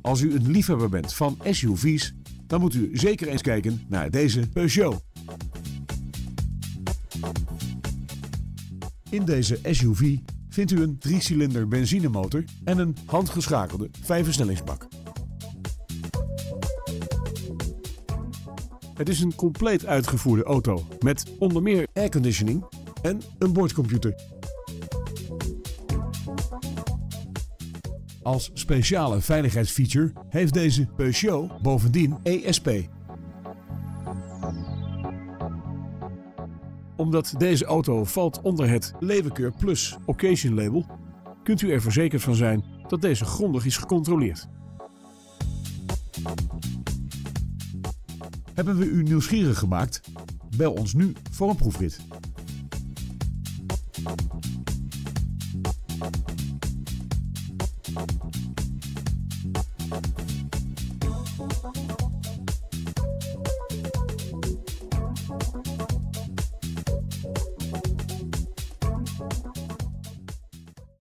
Als u een liefhebber bent van SUV's, dan moet u zeker eens kijken naar deze Peugeot. In deze SUV vindt u een 3-cilinder benzinemotor en een handgeschakelde 5-versnellingsbak. Het is een compleet uitgevoerde auto met onder meer airconditioning en een boordcomputer. Als speciale veiligheidsfeature heeft deze Peugeot bovendien ESP. Omdat deze auto valt onder het Levenkeur Plus Occasion label, kunt u er verzekerd van zijn dat deze grondig is gecontroleerd. Hebben we u nieuwsgierig gemaakt? Bel ons nu voor een proefrit.